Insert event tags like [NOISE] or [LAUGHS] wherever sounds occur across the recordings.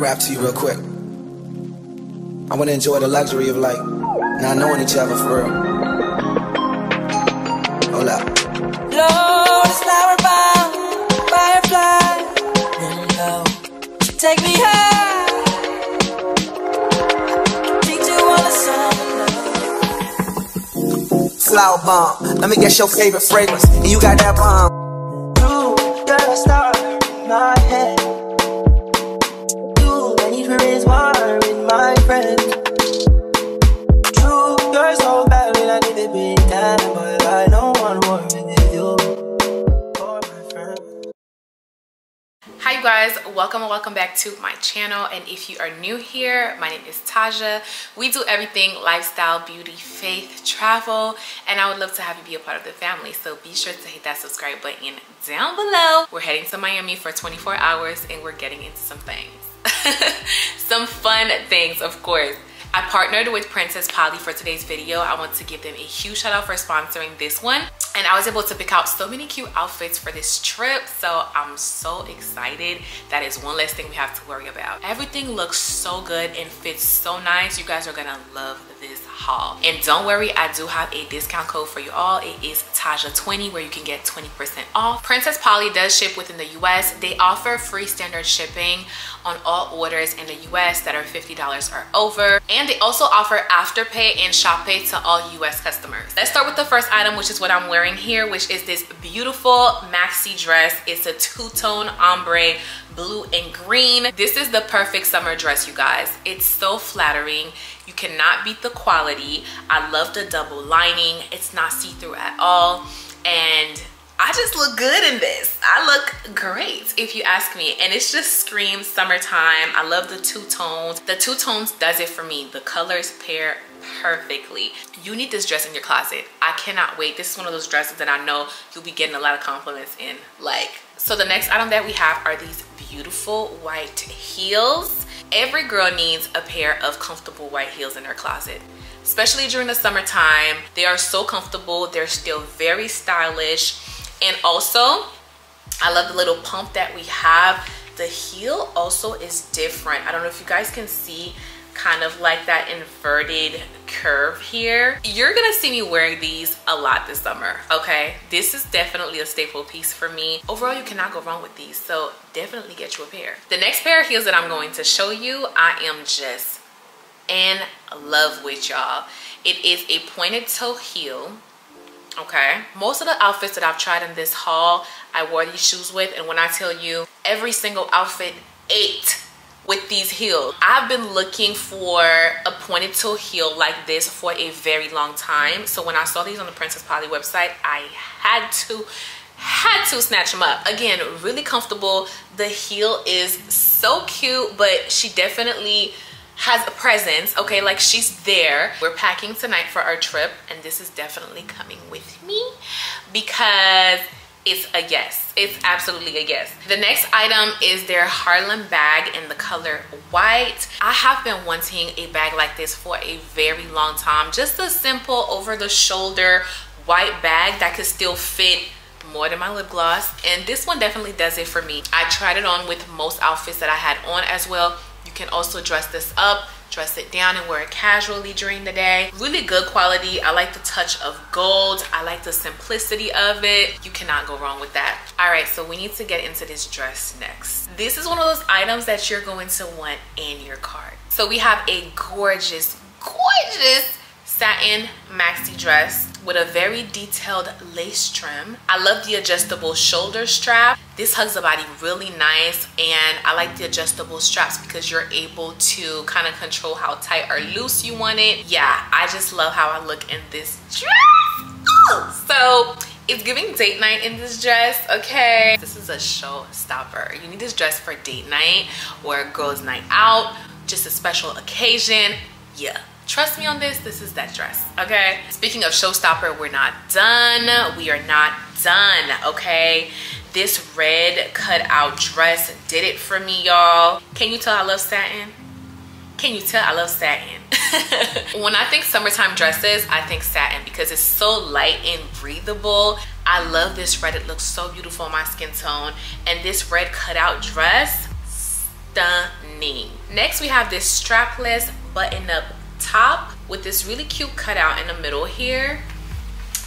rap to you real quick. I want to enjoy the luxury of like not knowing each other for real. Hold up. Lord, flower bomb, firefly, then low. Take me high. Teach you all the summer love. Flower bomb. Let me guess your favorite fragrance. And you got that bomb. To my channel and if you are new here, my name is Tajah. We do everything lifestyle, beauty, faith, travel and I would love to have you be a part of the family so be sure to hit that subscribe button down below. We're heading to Miami for 24 hours and we're getting into some things. [LAUGHS] some fun things of course. I partnered with Princess Polly for today's video. I want to give them a huge shout out for sponsoring this one. And I was able to pick out so many cute outfits for this trip. So I'm so excited. That is one less thing we have to worry about. Everything looks so good and fits so nice. You guys are gonna love this haul. And don't worry, I do have a discount code for you all. It is TAJAH20 where you can get 20% off. Princess Polly does ship within the US. They offer free standard shipping on all orders in the US that are $50 or over. And they also offer Afterpay and ShopPay to all US customers. Let's start with the first item, which is what I'm wearing here, which is this beautiful maxi dress. It's a two-tone ombre blue and green. This is the perfect summer dress, you guys. It's so flattering. You cannot beat the quality. I love the double lining. It's not see-through at all. And I just look good in this. I look great if you ask me. And it's just screams summertime. I love the two tones. The two tones does it for me. The colors pair perfectly. You need this dress in your closet. I cannot wait. This is one of those dresses that I know you'll be getting a lot of compliments in. Like, so the next item that we have are these beautiful white heels. Every girl needs a pair of comfortable white heels in her closet especially during the summertime. They are so comfortable. They're still very stylish. And also, I love the little pump that we have. The heel also is different. I don't know if you guys can see kind of like that inverted curve here. You're gonna see me wearing these a lot this summer, okay? This is definitely a staple piece for me. Overall, you cannot go wrong with these, so definitely get you a pair. The next pair of heels that I'm going to show you, I am just in love with y'all. It is a pointed toe heel okay. Most of the outfits that i've tried in this haul i wore these shoes with and when i tell you every single outfit ate with these heels. I've been looking for a pointed toe heel like this for a very long time. So when i saw these on the princess polly website i had to had to snatch them up. Again really comfortable. The heel is so cute but she definitely has a presence okay like she's there. We're packing tonight for our trip and this is definitely coming with me because it's a yes. It's absolutely a yes. The next item is their harlem bag in the color white. I have been wanting a bag like this for a very long time. Just a simple over the shoulder white bag that could still fit more than my lip gloss. And this one definitely does it for me. I tried it on with most outfits that i had on as well you can also dress this up dress it down and wear it casually during the day. Really good quality. I like the touch of gold. I like the simplicity of it. You cannot go wrong with that. All right so we need to get into this dress next. This is one of those items that you're going to want in your cart. So we have a gorgeous gorgeous satin maxi dress with a very detailed lace trim. I love the adjustable shoulder strap. This hugs the body really nice and I like the adjustable straps because you're able to kind of control how tight or loose you want it. Yeah, I just love how I look in this dress. Oh, So it's giving date night in this dress, okay? This is a showstopper. You need this dress for date night or girls night out, just a special occasion. Yeah, trust me on this this is that dress okay? Speaking of showstopper we're not done. We are not done okay? This red cutout dress did it for me y'all. Can you tell i love satin? Can you tell i love satin? [LAUGHS] When i think summertime dresses i think satin because it's so light and breathable. I love this red. It looks so beautiful on my skin tone. And this red cutout dress stunning. Next, we have this strapless button-up top with this really cute cutout in the middle here.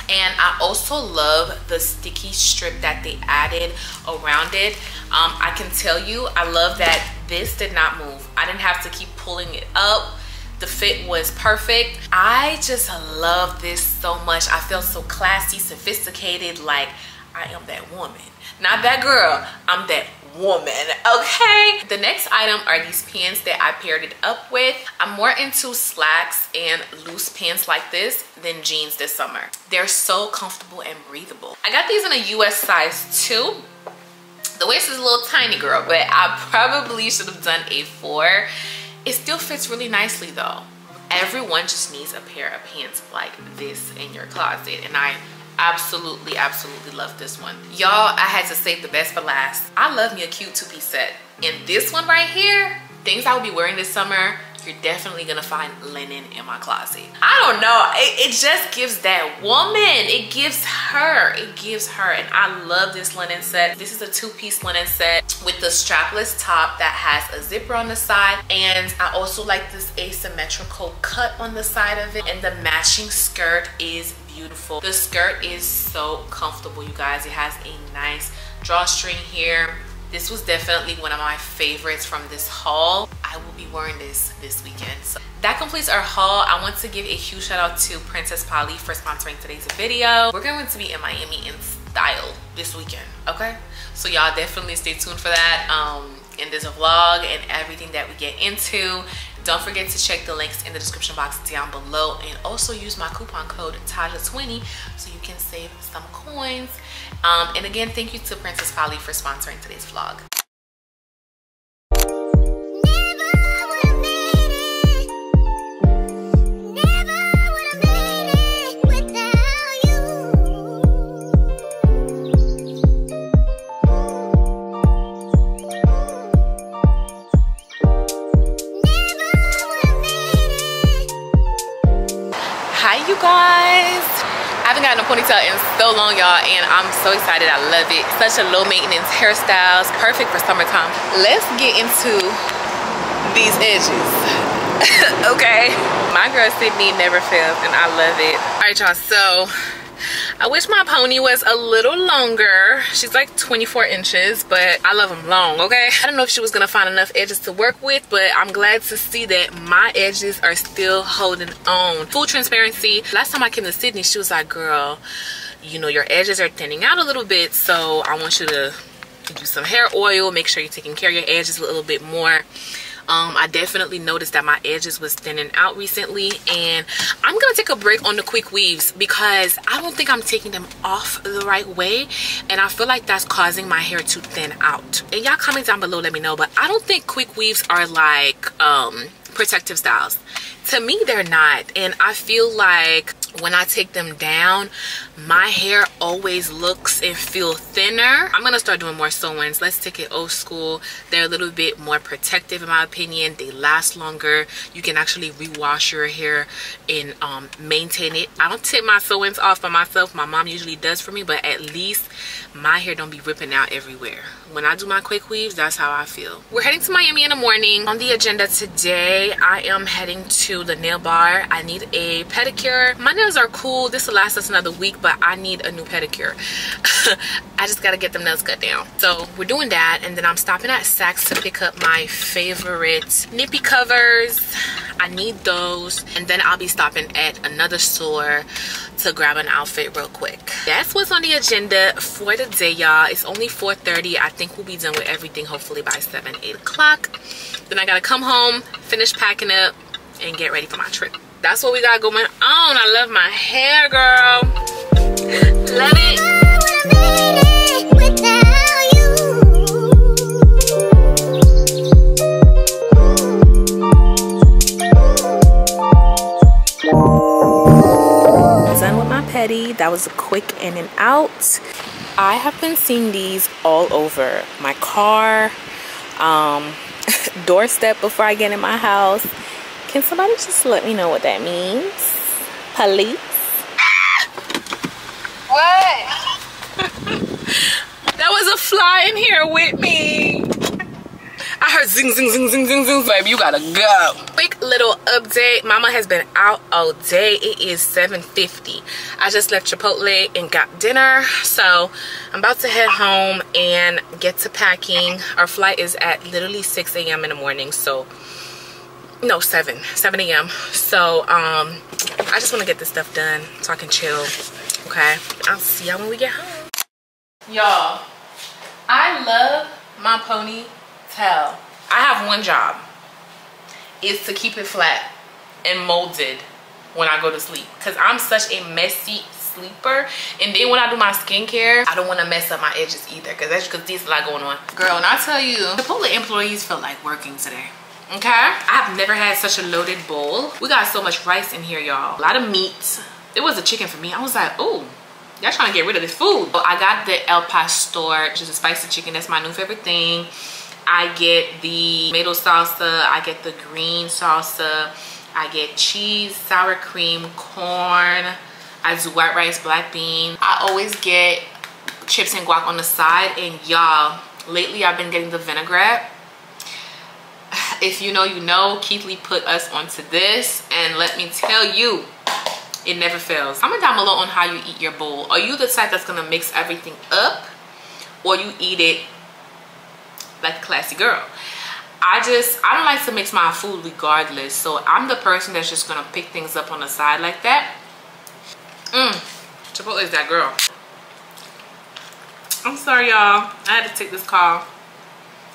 And I also love the sticky strip that they added around it. Um, I can tell you I love that this did not move. I didn't have to keep pulling it up. The fit was perfect. I just love this so much. I feel so classy sophisticated like I am that woman. Not that girl I'm that woman okay? The next item are these pants that i paired it up with. I'm more into slacks and loose pants like this than jeans this summer. They're so comfortable and breathable. I got these in a us size 2 the waist is a little tiny girl but i probably should have done a four. It still fits really nicely though. Everyone just needs a pair of pants like this in your closet and i absolutely absolutely love this one. Y'all i had to save the best for last. I love me a cute two-piece set. And this one right here things i will be wearing this summer you're definitely gonna find linen in my closet. I don't know. It, it, just gives that woman it gives her it gives her. And i love this linen set. This is a two-piece linen set with the strapless top that has a zipper on the side. And i also like this asymmetrical cut on the side of it. And the matching skirt is beautiful. The skirt is so comfortable you guys. It has a nice drawstring here. This was definitely one of my favorites from this haul. I will be wearing this this weekend. So that completes our haul. I want to give a huge shout out to princess polly for sponsoring today's video. We're going to be in miami in style this weekend okay? So y'all definitely stay tuned for that um in this vlog and everything that we get into don't forget to check the links in the description box down below and also use my coupon code TAJAH20 so you can save some coins. Um, and again, thank you to Princess Polly for sponsoring today's vlog. Haven't gotten a ponytail in so long y'all and I'm so excited. I love it. Such a low maintenance hairstyle perfect for summertime. Let's get into these edges. [LAUGHS] Okay? My girl Sydney never fails and I love it. All right y'all so I wish my pony was a little longer. She's like 24 inches, but I love them long, okay? I don't know if she was gonna find enough edges to work with, but I'm glad to see that my edges are still holding on. Full transparency, last time I came to Sydney, she was like, girl, you know, your edges are thinning out a little bit, so I want you to do some hair oil, make sure you're taking care of your edges a little bit more um, I definitely noticed that my edges was thinning out recently and I'm gonna take a break on the quick weaves because I don't think I'm taking them off the right way and I feel like that's causing my hair to thin out. And y'all comment down below let me know but I don't think quick weaves are like um, protective styles to me they're not. And I feel like when I take them down my hair always looks and feel thinner. I'm gonna start doing more sew-ins let's take it old school. They're a little bit more protective in my opinion. They last longer. You can actually rewash your hair and um, maintain it. I don't take my sew-ins off by myself. My mom usually does for me but at least my hair don't be ripping out everywhere. When i do my quick weaves that's how i feel. We're heading to miami in the morning. On the agenda today i am heading to the nail bar i need a pedicure my nails are cool this will last us another week but I need a new pedicure. [LAUGHS] I just gotta get them nails cut down. So we're doing that and then I'm stopping at Saks to pick up my favorite nippy covers. I need those and then I'll be stopping at another store to grab an outfit real quick. That's what's on the agenda for the day y'all. It's only 4.30. I think we'll be done with everything hopefully by 7, 8 o'clock. Then I gotta come home, finish packing up and get ready for my trip. That's what we got going on. I love my hair, girl. Love it. Done with my petty. That was a quick in and out. I have been seeing these all over my car, um, [LAUGHS] doorstep before I get in my house. Can somebody just let me know what that means? Police? What? [LAUGHS] that was a fly in here with me. I heard zing, zing, zing, zing, zing, zing, baby, you gotta go. Quick little update. Mama has been out all day. It is 7.50. I just left Chipotle and got dinner. So I'm about to head home and get to packing. Our flight is at literally 6 a.m. in the morning. So no 7 7 a.m so um i just want to get this stuff done so i can chill okay? I'll see y'all when we get home. Y'all i love my ponytail. I have one job is to keep it flat and molded when i go to sleep because i'm such a messy sleeper and then when i do my skincare i don't want to mess up my edges either because that's because there's a lot going on. Girl and i tell you the chipotle employees feel like working today okay? I've never had such a loaded bowl. We got so much rice in here y'all. A lot of meat. It was a chicken for me. I was like oh y'all trying to get rid of this food. I got the al pastor which is a spicy chicken. That's my new favorite thing. I get the tomato salsa. I get the green salsa. I get cheese sour cream corn i do white rice black bean. I always get chips and guac on the side. And y'all lately i've been getting the vinaigrette if you know you know keith lee put us onto this and let me tell you it never fails. Comment down below on how you eat your bowl. Are you the type that's gonna mix everything up or you eat it like a classy girl? I just i don't like to mix my food regardless so i'm the person that's just gonna pick things up on the side like that. Mmm, chipotle is that girl. I'm sorry y'all. I had to take this call.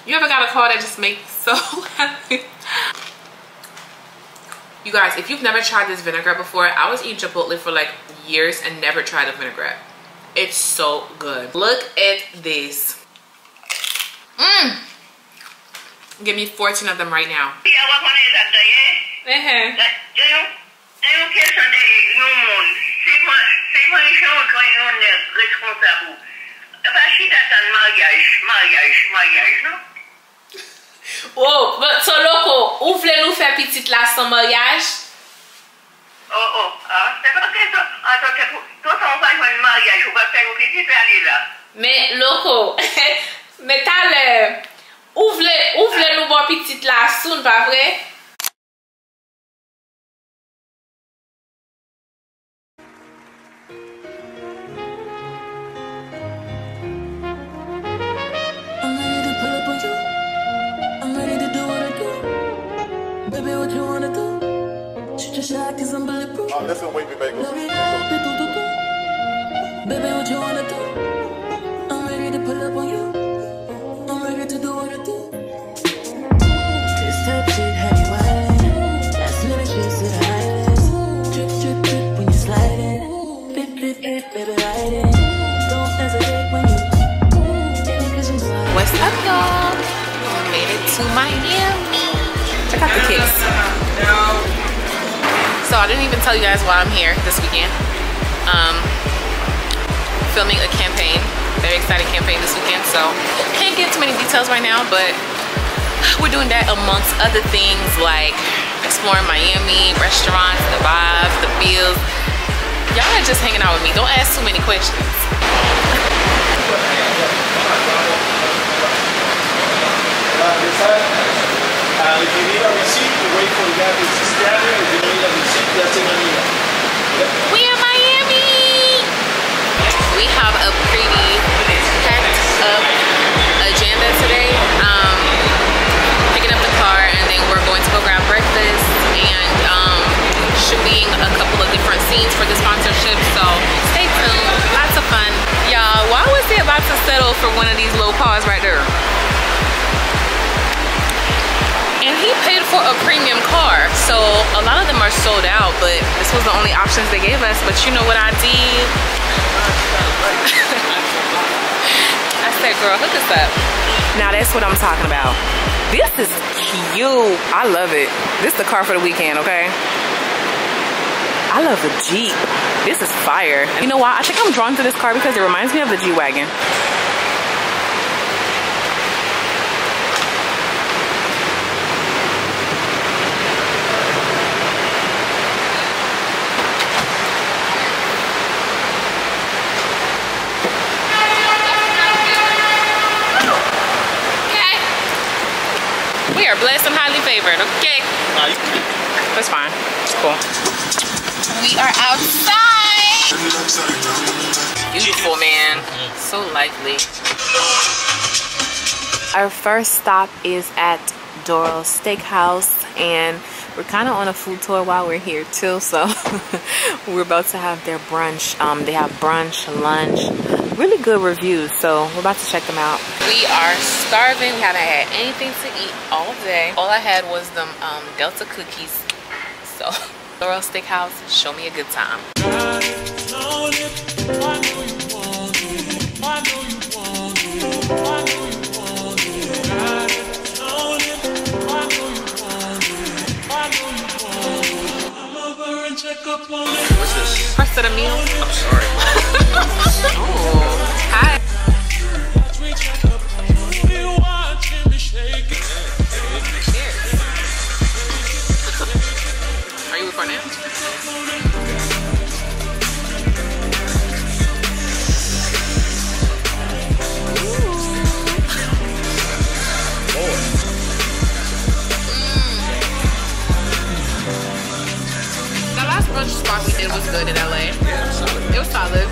You ever got a call that just makes so [LAUGHS] you guys if you've never tried this vinaigrette before i was eating chipotle for like years and never tried a vinaigrette. It's so good. Look at this. Mmm. give me 14 of them right now. Oh, so loko, ou vle nou fè pitit la son maryaj? Oh, oh, ha? Se pa ke to, an to te pou, to son pa jwen maryaj, ou pa fè nou pitit la li la. Me, loko, [LAUGHS] me talè, ou vle, ou vle nou bon pitit la soun, pa vre? Ha? Uh, listen, wait me back. Love it, love it, do, do, do. Baby, what you wanna do? I'm ready to pull up on you. I'm ready to do what I do. This type shit have you wildin'. Last minute shit to the highest. Drip, drip, drip when you sliding. Flip, flip, flip, baby, ride it. Don't hesitate when you. Cause. What's up, y'all? We made it to Miami. Check out the kicks. So I didn't even tell you guys why I'm here this weekend. Um, filming a campaign, very exciting campaign this weekend. So can't get too many details right now, but we're doing that amongst other things like exploring Miami, restaurants, the vibes, the feels. Y'all are just hanging out with me. Don't ask too many questions. Uh, if you need a receipt, you wait for the guy to scanner. If you need a receipt, that's in an email. We in Miami. We have a pretty packed up agenda today. Um, picking up the car and then we're going to go grab breakfast and um, shooting a couple of different scenes for the sponsorship. So stay tuned. Lots of fun. Y'all, why was he about to settle for one of these low paws right there? And he paid for a premium car. So a lot of them are sold out, but this was the only options they gave us. But you know what I did? [LAUGHS] I said, girl, hook us up. Now that's what I'm talking about. This is cute. I love it. This is the car for the weekend, okay? I love the Jeep. This is fire. You know why? I think I'm drawn to this car because it reminds me of the G-Wagon. Okay. We are blessed and highly favored, okay? Nah, you That's fine. It's cool. We are outside. Beautiful, man. So lively. Our first stop is at Doral Steakhouse, and we're kind of on a food tour while we're here too. So [LAUGHS] we're about to have their brunch. Um, they have brunch, lunch, really good reviews. So we're about to check them out. We are starving. We haven't had anything to eat all day. All I had was them um, Delta cookies. So [LAUGHS] Doral Steakhouse, show me a good time. What's this? First of the meal. I'm sorry. [LAUGHS] Oh, spot we did was good in LA. It was solid.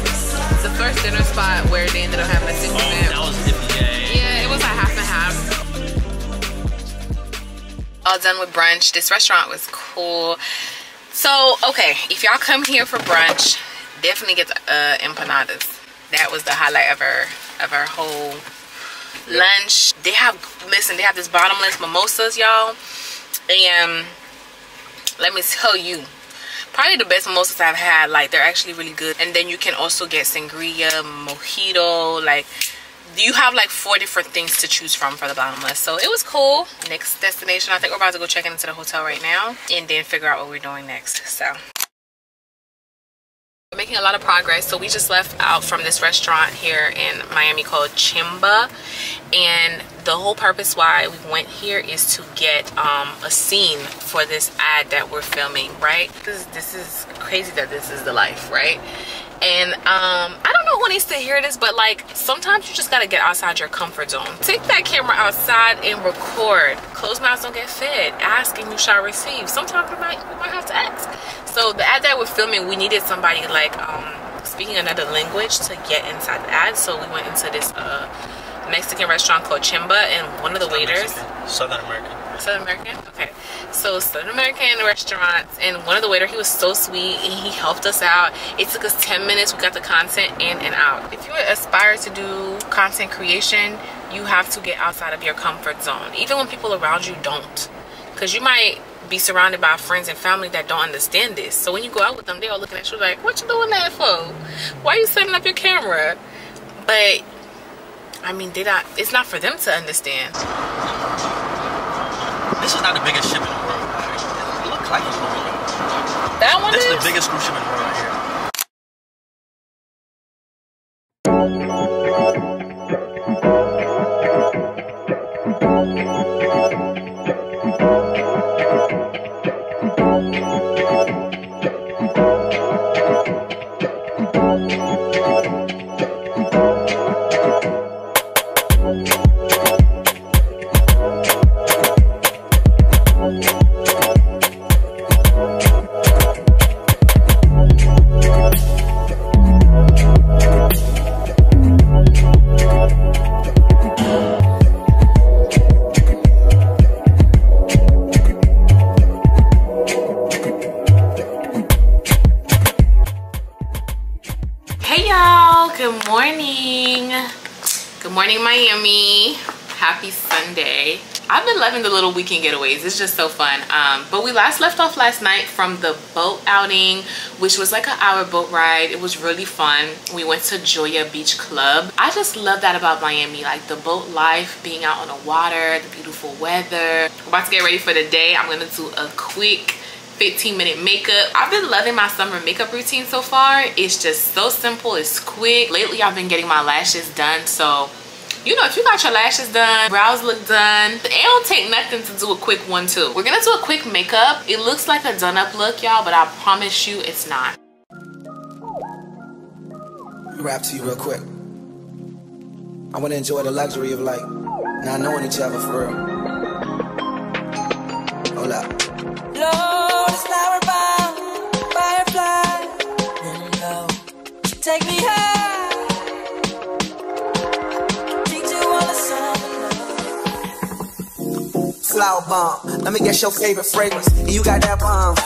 The first dinner spot where they ended up having a six Oh, event. that was different. Yeah, Yeah, it was like half and half. All done with brunch. This restaurant was cool. So, okay, if y'all come here for brunch, definitely get the uh, empanadas. That was the highlight of our of our whole lunch. They have listen, they have this bottomless mimosas, y'all, and let me tell you, probably the best mimosas I've had. Like they're actually really good. And then you can also get sangria, mojito, like you have like four different things to choose from for the bottomless. So it was cool. Next destination, I think we're about to go check into the hotel right now and then figure out what we're doing next. So making a lot of progress. So we just left out from this restaurant here in Miami called Chimba. And the whole purpose why we went here is to get um, a scene for this ad that we're filming, right? This, this is crazy that this is the life, right? And um, I who needs to hear this, but like sometimes you just gotta get outside your comfort zone. Take that camera outside and record. Closed mouths don't get fed. Ask and you shall receive. Sometimes we might we might have to ask. So the ad that we're filming, we needed somebody like um, speaking another language to get inside the ad. So we went into this uh, Mexican restaurant called Chimba, and one of the waiters. Southern American. Southern American? Okay. So Southern American restaurants and one of the waiter, he was so sweet and he helped us out. It took us 10 minutes. We got the content in and out. If you aspire to do content creation, you have to get outside of your comfort zone. Even when people around you don't. Because you might be surrounded by friends and family that don't understand this. So when you go out with them, they all looking at you like, what you doing that for? Why are you setting up your camera? But I mean, they not it's not for them to understand. This is not the biggest ship in the world. It looks like it's moving. That one This is is the biggest cruise ship in the world right here. Good morning. Good morning, Miami. Happy Sunday. I've been loving the little weekend getaways. It's just so fun. Um, but we last left off last night from the boat outing, which was like an hour boat ride. It was really fun. We went to Joya Beach Club. I just love that about Miami, like the boat life, being out on the water, the beautiful weather. About to get ready for the day. I'm gonna do a quick 15 minute makeup. I've been loving my summer makeup routine so far. It's just so simple, it's quick. Lately I've been getting my lashes done, so you know, if you got your lashes done, brows look done, it don't take nothing to do a quick one too. We're gonna do a quick makeup. It looks like a done up look, y'all, but I promise you it's not. Rap to you real quick. I want to enjoy the luxury of like not knowing each other for real. Flower bomb. Let me guess your favorite fragrance. And you got that bomb.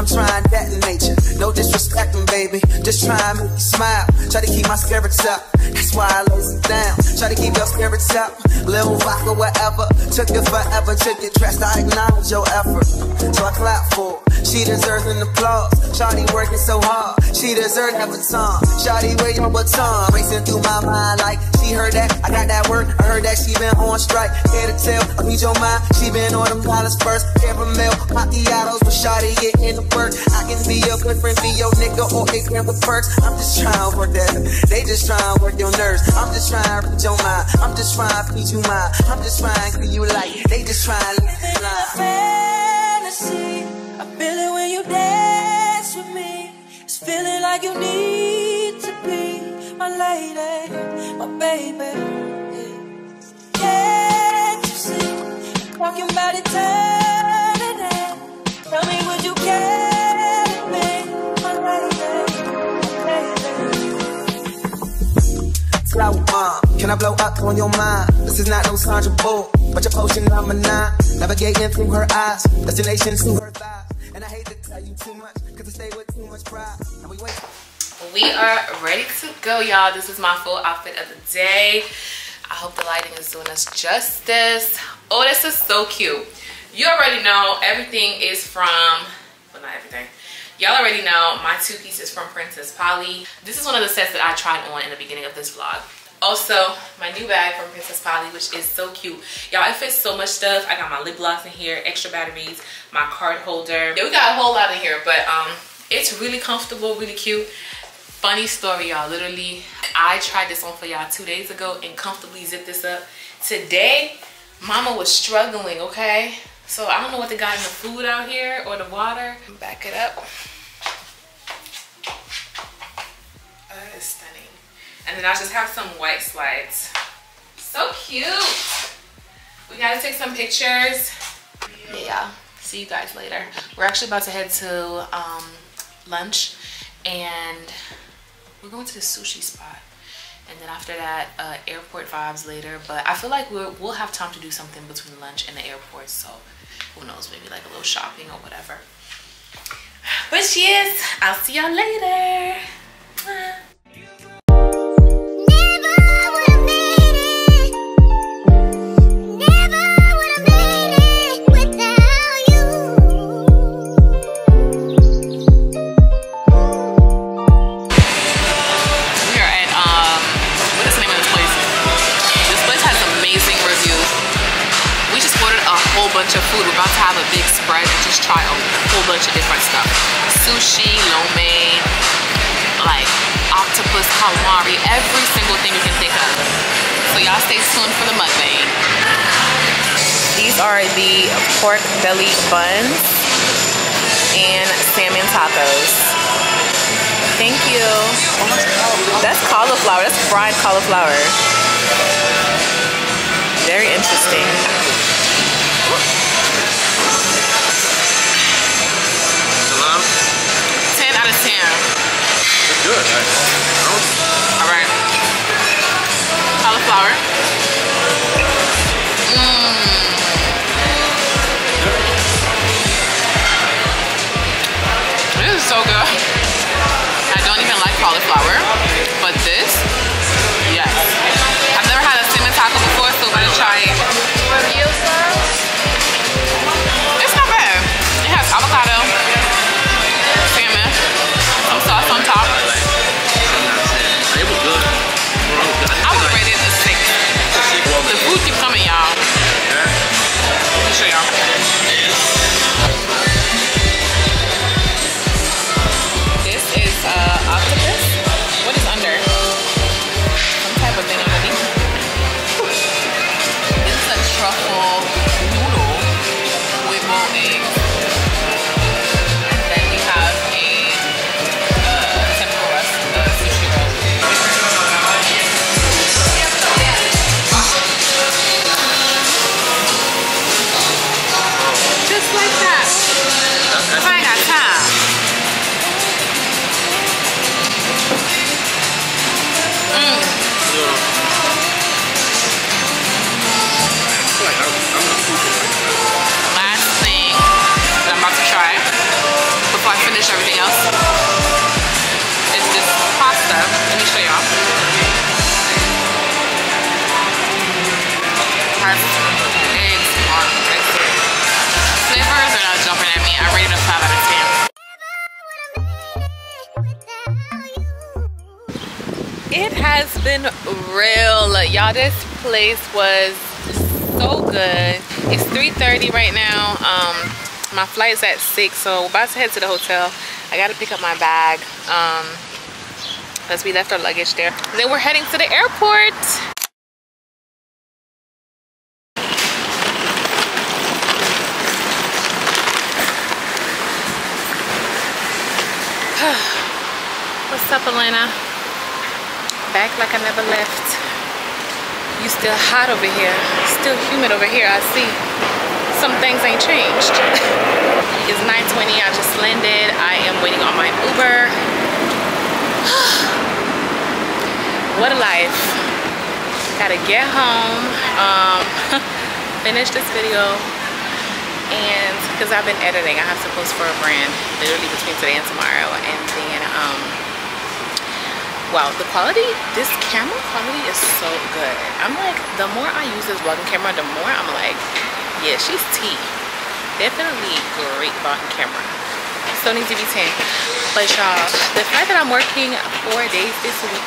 I'm trying that in nature. No disrespecting, baby. Just try and make you smile. Try to keep my spirits up. That's why I lays it down. Try to keep your spirits up. Little vodka, whatever. Took it forever to get dressed. I acknowledge your effort. So I clap for her. She deserves an applause. Shawty working so hard. She deserves that baton. Shawty wear your baton. Racing through my mind like she heard that. I got that word. I heard that she been on strike. Here to tell. I need your mind. She been on them dollars first. Caramel, macchiatos, but Shawty get in the work. I can be your boyfriend, be your nigga, or a friend with perks. I'm just trying to work that. They just trying to work your nerves. I'm just trying to read your mind. I'm just trying to feed you mine. I'm just trying to give you light. They just trying to live a fantasy. I feel it when you dance with me. It's feeling like you need to be my lady, my baby. Can't you see? Talking about eternity. Tell me, would you carry me, my lady, my baby? Flower bomb. Uh, can I blow up on your mind? This is not no Sandra Bull, but your potion number nine. Navigating through her eyes, destination to her thighs. Too much, cause I stay with too much pride. And we wait. we are ready to go y'all. This is my full outfit of the day. I hope the lighting is doing us justice. Oh this is so cute. You already know everything is from well not everything. Y'all already know my two pieces from princess polly. This is one of the sets that i tried on in the beginning of this vlog also my new bag from princess polly which is so cute. Y'all it fits so much stuff. I got my lip gloss in here extra batteries my card holder. Yeah we got a whole lot in here but um it's really comfortable really cute. Funny story y'all. Literally i tried this on for y'all two days ago and comfortably zipped this up. Today mama was struggling okay? So i don't know what they got in the food out here or the water. Back it up and then i just have some white slides. So cute. We gotta take some pictures. Yeah see you guys later. We're actually about to head to um lunch and we're going to the sushi spot. And then after that uh, airport vibes later. But i feel like we'll, we'll have time to do something between lunch and the airport. So who knows maybe like a little shopping or whatever. But yes i'll see y'all later. Never bunch of different stuff sushi lo mein like octopus calamari every single thing you can think of so y'all stay tuned for the mukbang these are the pork belly buns and salmon tacos thank you that's cauliflower. That's fried cauliflower. Very interesting. Good. I, I don't, All right. Cauliflower. Mmm. This is so good. I don't even like cauliflower, but this, yes. I've never had a salmon taco before, so we're gonna try it. Has been real. Y'all, this place was so good. It's 3.30 right now. Um, my flight's at 6, so we're about to head to the hotel. I gotta pick up my bag. Um, because we left our luggage there. then we're heading to the airport. [SIGHS] What's up, Elena? Back like I never left. You still hot over here. Still humid over here, I see. Some things ain't changed. [LAUGHS] it's 9.20, I just landed. I am waiting on my Uber. [SIGHS] what a life. Gotta get home, um, [LAUGHS] finish this video, and because I've been editing, I have to post for a brand literally between today and tomorrow, and then, um, wow the quality this camera quality is so good. I'm like the more i use this vlogging camera the more i'm like yeah she's t. Definitely great vlogging camera. Sony dv10 but y'all the fact that i'm working four days this week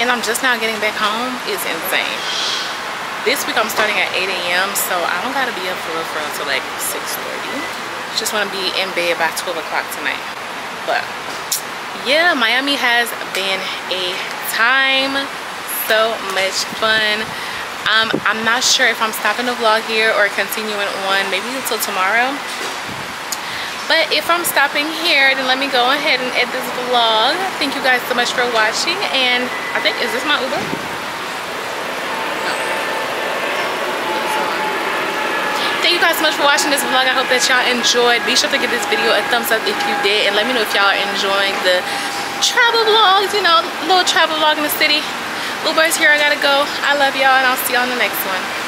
and i'm just now getting back home is insane. This week i'm starting at 8 a.m so i don't gotta be up for real for until like 6 30 just want to be in bed by 12 o'clock tonight. But yeah miami has been a time. So much fun. Um i'm not sure if i'm stopping the vlog here or continuing on maybe until tomorrow. But if i'm stopping here then let me go ahead and end this vlog. Thank you guys so much for watching and i think is this my uber you guys so much for watching this vlog. I hope that y'all enjoyed. Be sure to give this video a thumbs up if you did and let me know if y'all are enjoying the travel vlogs you know little travel vlog in the city. Uber's here i gotta go. I love y'all and i'll see y'all in the next one